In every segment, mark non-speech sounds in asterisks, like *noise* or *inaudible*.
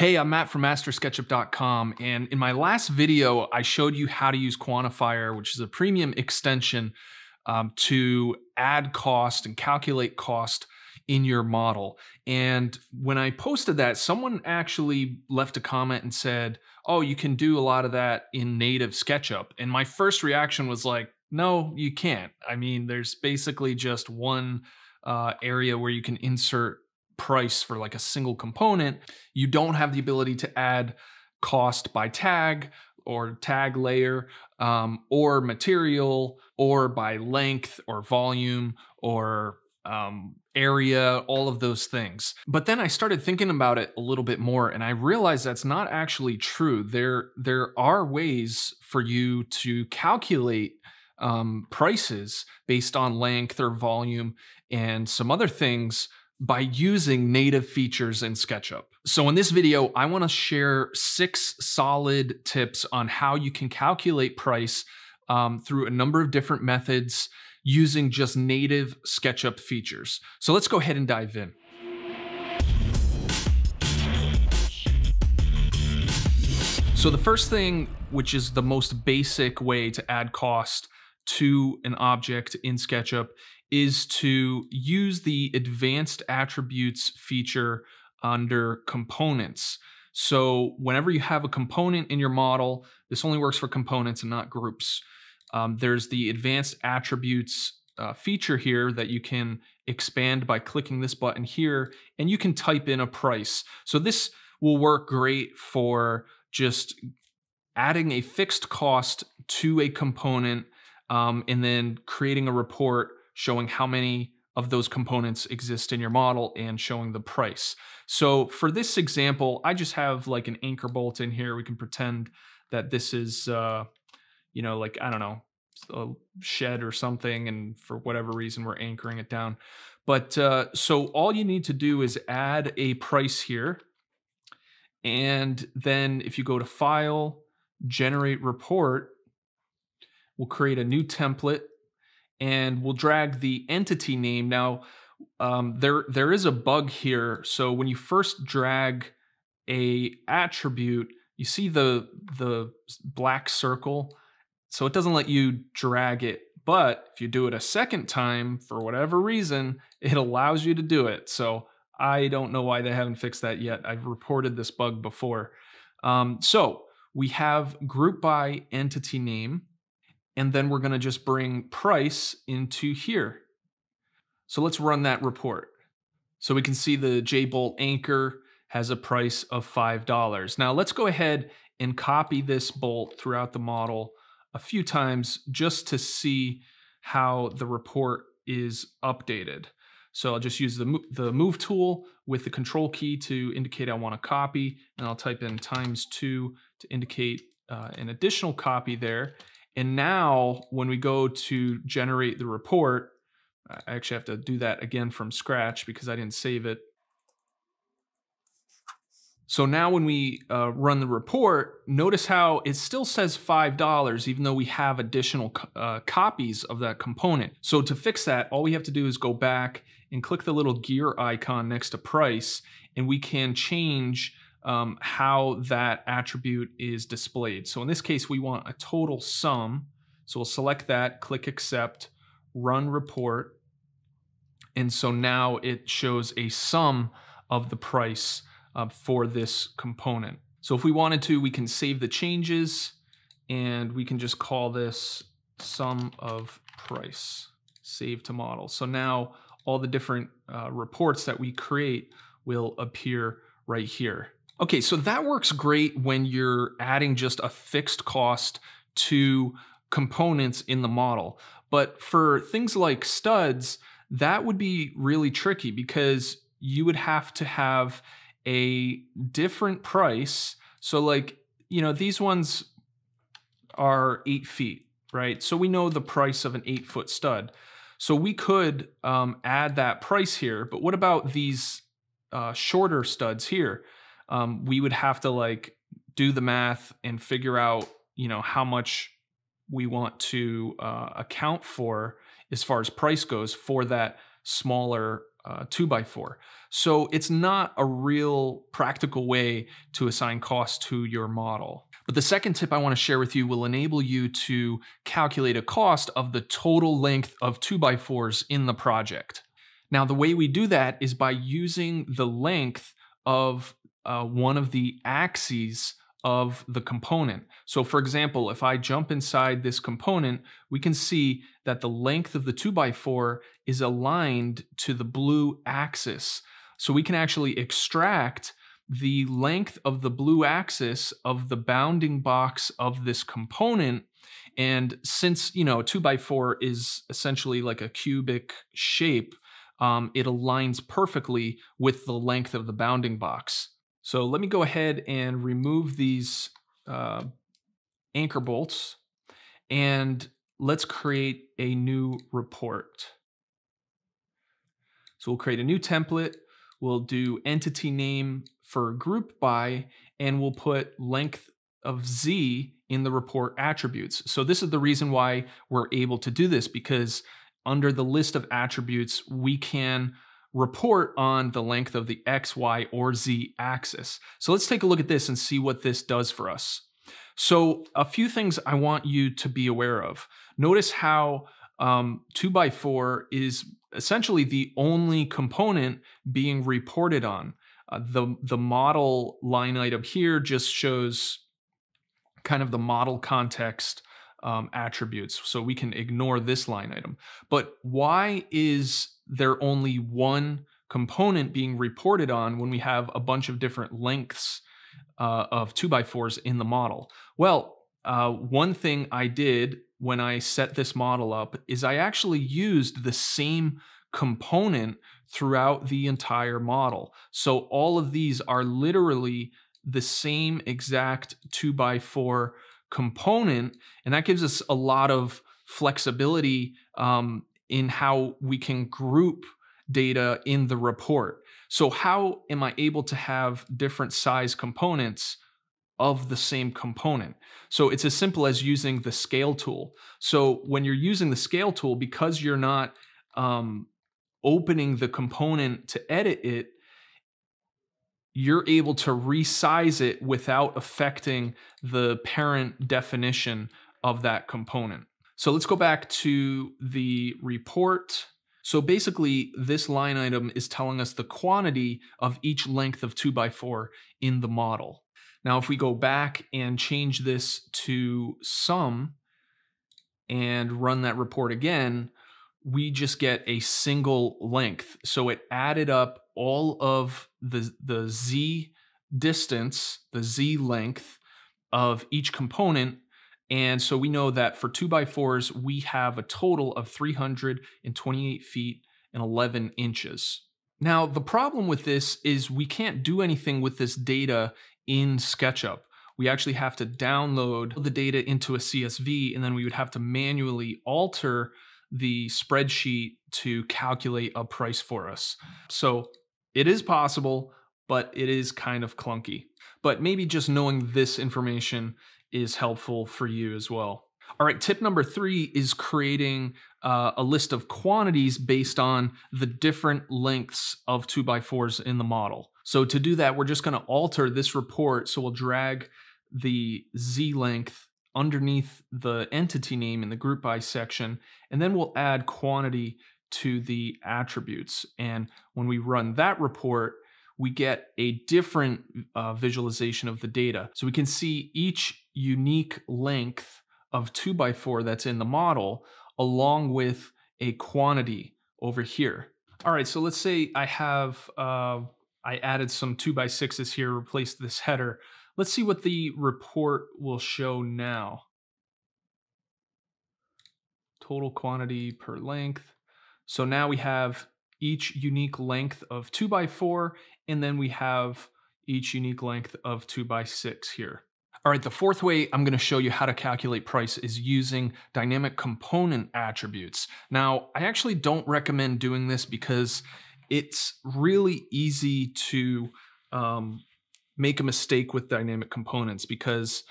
Hey, I'm Matt from MasterSketchup.com, and in my last video, I showed you how to use Quantifier, which is a premium extension um, to add cost and calculate cost in your model. And when I posted that, someone actually left a comment and said, Oh, you can do a lot of that in native SketchUp. And my first reaction was like, No, you can't. I mean, there's basically just one uh, area where you can insert price for like a single component, you don't have the ability to add cost by tag or tag layer um, or material or by length or volume or um, area, all of those things. But then I started thinking about it a little bit more and I realized that's not actually true. There, there are ways for you to calculate um, prices based on length or volume and some other things by using native features in SketchUp. So in this video, I wanna share six solid tips on how you can calculate price um, through a number of different methods using just native SketchUp features. So let's go ahead and dive in. So the first thing, which is the most basic way to add cost to an object in SketchUp is to use the advanced attributes feature under components. So whenever you have a component in your model, this only works for components and not groups. Um, there's the advanced attributes uh, feature here that you can expand by clicking this button here, and you can type in a price. So this will work great for just adding a fixed cost to a component um, and then creating a report showing how many of those components exist in your model and showing the price. So for this example, I just have like an anchor bolt in here. We can pretend that this is, uh, you know, like, I don't know, a shed or something. And for whatever reason, we're anchoring it down. But uh, so all you need to do is add a price here. And then if you go to File, Generate Report, we'll create a new template and we'll drag the entity name. Now, um, there there is a bug here. So when you first drag a attribute, you see the the black circle. So it doesn't let you drag it. But if you do it a second time, for whatever reason, it allows you to do it. So I don't know why they haven't fixed that yet. I've reported this bug before. Um, so we have group by entity name and then we're going to just bring price into here. So let's run that report. So we can see the JBolt anchor has a price of $5. Now let's go ahead and copy this bolt throughout the model a few times just to see how the report is updated. So I'll just use the, the move tool with the control key to indicate I want to copy, and I'll type in times two to indicate uh, an additional copy there. And now when we go to generate the report, I actually have to do that again from scratch because I didn't save it. So now when we uh, run the report, notice how it still says $5 even though we have additional uh, copies of that component. So to fix that, all we have to do is go back and click the little gear icon next to price and we can change um, how that attribute is displayed. So in this case, we want a total sum. So we'll select that, click accept, run report. And so now it shows a sum of the price uh, for this component. So if we wanted to, we can save the changes and we can just call this sum of price, save to model. So now all the different uh, reports that we create will appear right here. Okay, so that works great when you're adding just a fixed cost to components in the model. But for things like studs, that would be really tricky because you would have to have a different price. So, like, you know, these ones are eight feet, right? So we know the price of an eight foot stud. So we could um, add that price here. But what about these uh, shorter studs here? Um, we would have to like do the math and figure out you know how much we want to uh, account for as far as price goes for that smaller uh, 2x4. So it's not a real practical way to assign cost to your model. But the second tip I want to share with you will enable you to calculate a cost of the total length of 2x4s in the project. Now, the way we do that is by using the length of uh, one of the axes of the component. So for example, if I jump inside this component, we can see that the length of the 2x4 is aligned to the blue axis. So we can actually extract the length of the blue axis of the bounding box of this component. And since, you know, 2x4 is essentially like a cubic shape, um, it aligns perfectly with the length of the bounding box. So let me go ahead and remove these uh, anchor bolts and let's create a new report. So we'll create a new template. We'll do entity name for group by, and we'll put length of Z in the report attributes. So this is the reason why we're able to do this because under the list of attributes, we can report on the length of the X, Y, or Z axis. So let's take a look at this and see what this does for us. So a few things I want you to be aware of. Notice how um, 2 by 4 is essentially the only component being reported on. Uh, the, the model line item here just shows kind of the model context um, attributes. So we can ignore this line item. But why is there only one component being reported on when we have a bunch of different lengths uh, of 2x4s in the model? Well, uh, one thing I did when I set this model up is I actually used the same component throughout the entire model. So all of these are literally the same exact 2x4 component, and that gives us a lot of flexibility um, in how we can group data in the report. So how am I able to have different size components of the same component? So it's as simple as using the scale tool. So when you're using the scale tool, because you're not um, opening the component to edit it, you're able to resize it without affecting the parent definition of that component. So let's go back to the report. So basically, this line item is telling us the quantity of each length of 2x4 in the model. Now, if we go back and change this to sum and run that report again, we just get a single length. So it added up all of the, the z distance, the z length of each component. And so we know that for two by fours, we have a total of 328 feet and 11 inches. Now, the problem with this is we can't do anything with this data in SketchUp. We actually have to download the data into a CSV, and then we would have to manually alter the spreadsheet to calculate a price for us. So it is possible, but it is kind of clunky. But maybe just knowing this information is helpful for you as well. All right, tip number three is creating uh, a list of quantities based on the different lengths of 2x4s in the model. So to do that, we're just going to alter this report. So we'll drag the Z length underneath the entity name in the group by section, and then we'll add quantity to the attributes. And when we run that report, we get a different uh, visualization of the data. So we can see each unique length of 2 by 4 that's in the model along with a quantity over here. All right, so let's say I have, uh, I added some 2 by 6s here, replaced this header. Let's see what the report will show now. Total quantity per length. So now we have each unique length of 2 by 4 and then we have each unique length of 2 by 6 here. All right, the fourth way I'm going to show you how to calculate price is using dynamic component attributes. Now, I actually don't recommend doing this because it's really easy to um, make a mistake with dynamic components because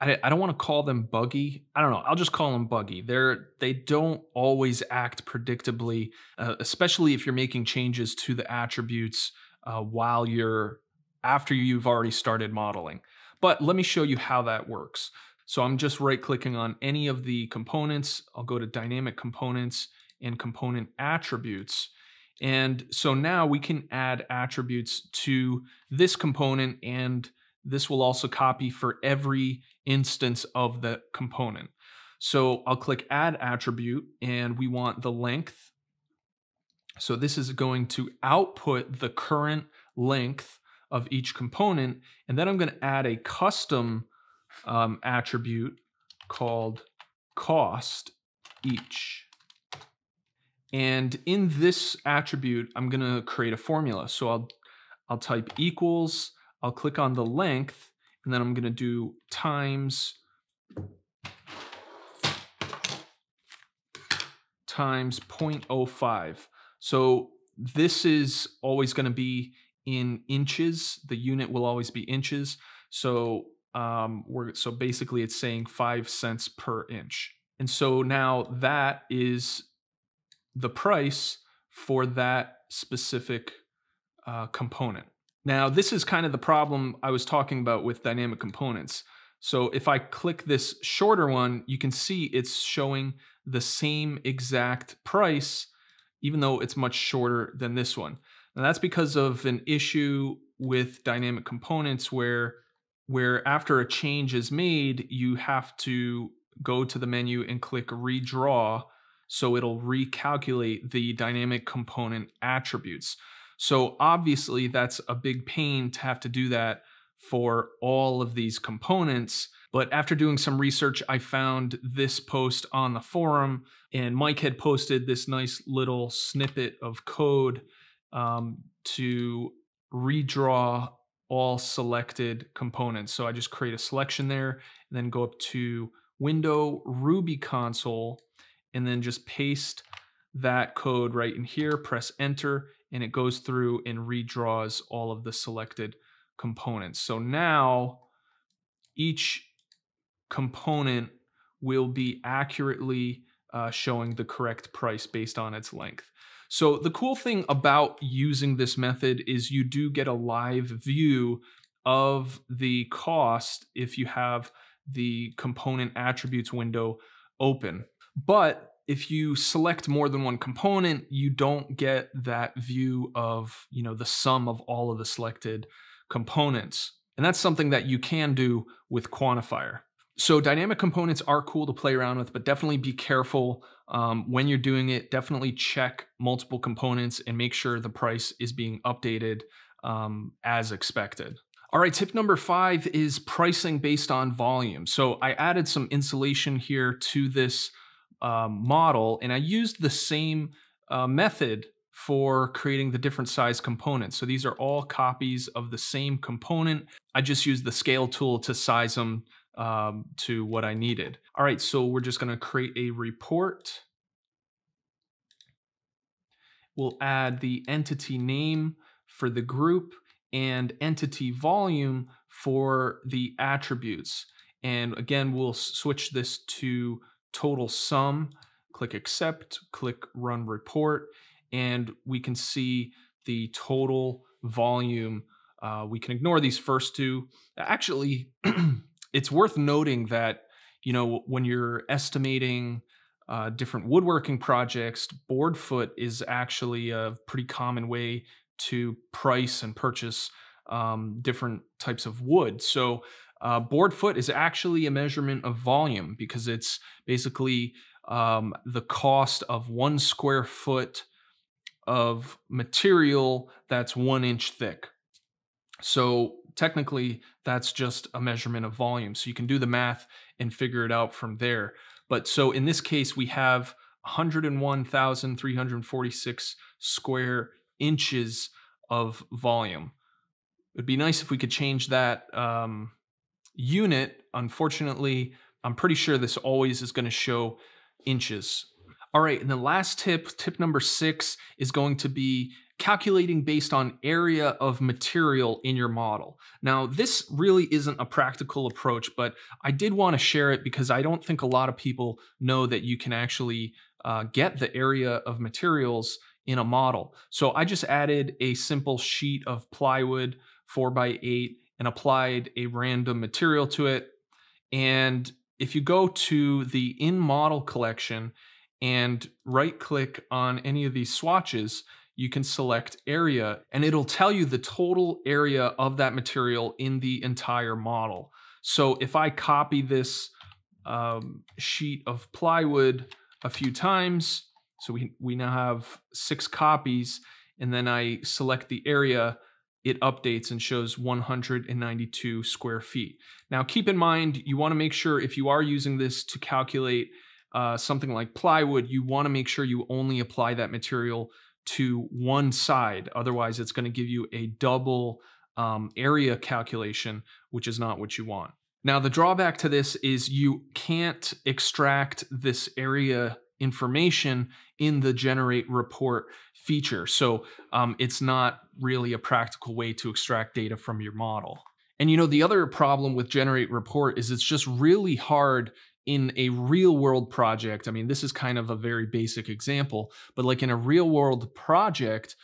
I, I don't want to call them buggy. I don't know. I'll just call them buggy. They're they don't always act predictably, uh, especially if you're making changes to the attributes uh, while you're after you've already started modeling. But let me show you how that works. So I'm just right clicking on any of the components. I'll go to dynamic components and component attributes. And so now we can add attributes to this component and this will also copy for every instance of the component. So I'll click add attribute and we want the length. So this is going to output the current length of each component. And then I'm going to add a custom um, attribute called cost each. And in this attribute, I'm going to create a formula. So I'll, I'll type equals I'll click on the length and then I'm going to do times times 0.05. So this is always going to be in inches. The unit will always be inches. So um, we're so basically it's saying five cents per inch. And so now that is the price for that specific uh, component. Now, this is kind of the problem I was talking about with dynamic components. So if I click this shorter one, you can see it's showing the same exact price, even though it's much shorter than this one. And that's because of an issue with dynamic components where, where after a change is made, you have to go to the menu and click redraw so it'll recalculate the dynamic component attributes. So obviously that's a big pain to have to do that for all of these components. But after doing some research, I found this post on the forum, and Mike had posted this nice little snippet of code um, to redraw all selected components. So I just create a selection there, and then go up to Window Ruby console, and then just paste that code right in here, press enter, and it goes through and redraws all of the selected components. So now each component will be accurately uh, showing the correct price based on its length. So the cool thing about using this method is you do get a live view of the cost if you have the component attributes window open. But if you select more than one component, you don't get that view of, you know, the sum of all of the selected components. And that's something that you can do with Quantifier. So dynamic components are cool to play around with, but definitely be careful um, when you're doing it. Definitely check multiple components and make sure the price is being updated um, as expected. All right, tip number five is pricing based on volume. So I added some insulation here to this um, model, and I used the same uh, method for creating the different size components. So these are all copies of the same component. I just used the scale tool to size them um, to what I needed. All right, so we're just gonna create a report. We'll add the entity name for the group and entity volume for the attributes. And again, we'll switch this to total sum, click accept, click run report, and we can see the total volume. Uh, we can ignore these first two. Actually, *clears throat* it's worth noting that, you know, when you're estimating uh, different woodworking projects, board foot is actually a pretty common way to price and purchase um, different types of wood. So uh, board foot is actually a measurement of volume because it's basically um, the cost of one square foot of material that's one inch thick. So technically, that's just a measurement of volume. So you can do the math and figure it out from there. But so in this case, we have 101,346 square inches of volume. It would be nice if we could change that um, unit, unfortunately, I'm pretty sure this always is going to show inches. All right, and the last tip, tip number six, is going to be calculating based on area of material in your model. Now, this really isn't a practical approach, but I did want to share it because I don't think a lot of people know that you can actually uh, get the area of materials in a model. So I just added a simple sheet of plywood, four by eight, and applied a random material to it. And if you go to the in model collection and right click on any of these swatches, you can select area and it'll tell you the total area of that material in the entire model. So if I copy this um, sheet of plywood a few times, so we, we now have six copies, and then I select the area, it updates and shows 192 square feet. Now keep in mind, you wanna make sure if you are using this to calculate uh, something like plywood, you wanna make sure you only apply that material to one side. Otherwise, it's gonna give you a double um, area calculation, which is not what you want. Now, the drawback to this is you can't extract this area information in the generate report feature. So um, it's not really a practical way to extract data from your model. And you know, the other problem with generate report is it's just really hard in a real world project. I mean, this is kind of a very basic example, but like in a real world project,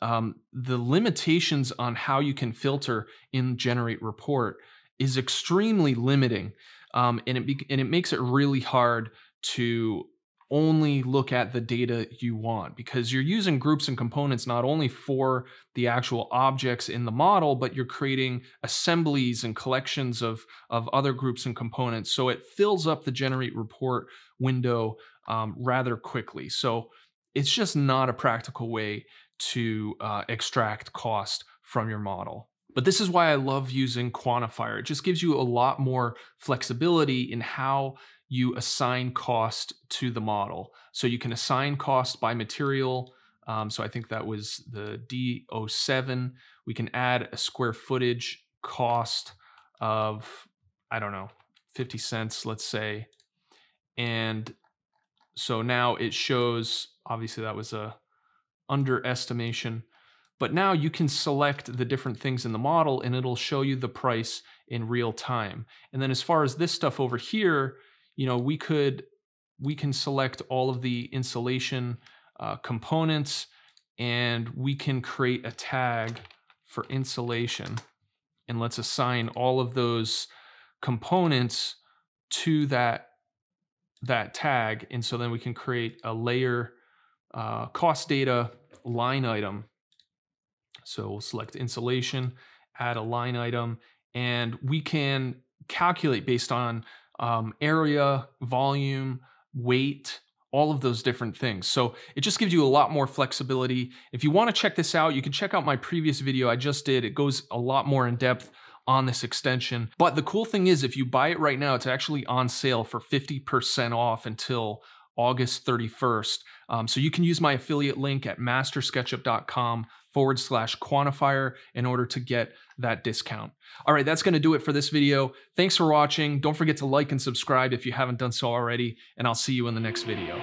um, the limitations on how you can filter in generate report is extremely limiting. Um, and, it and it makes it really hard to only look at the data you want because you're using groups and components not only for the actual objects in the model, but you're creating assemblies and collections of, of other groups and components. So it fills up the generate report window um, rather quickly. So it's just not a practical way to uh, extract cost from your model. But this is why I love using Quantifier. It just gives you a lot more flexibility in how you assign cost to the model. So you can assign cost by material. Um, so I think that was the D07. We can add a square footage cost of, I don't know, 50 cents, let's say. And so now it shows, obviously that was a underestimation, but now you can select the different things in the model and it'll show you the price in real time. And then as far as this stuff over here, you know, we could we can select all of the insulation uh, components and we can create a tag for insulation. And let's assign all of those components to that that tag. And so then we can create a layer uh, cost data line item. So we'll select insulation add a line item and we can calculate based on um, area, volume, weight, all of those different things. So it just gives you a lot more flexibility. If you want to check this out, you can check out my previous video I just did. It goes a lot more in depth on this extension. But the cool thing is if you buy it right now, it's actually on sale for 50% off until August 31st. Um, so you can use my affiliate link at mastersketchup.com forward slash quantifier in order to get that discount. All right, that's going to do it for this video. Thanks for watching. Don't forget to like and subscribe if you haven't done so already, and I'll see you in the next video.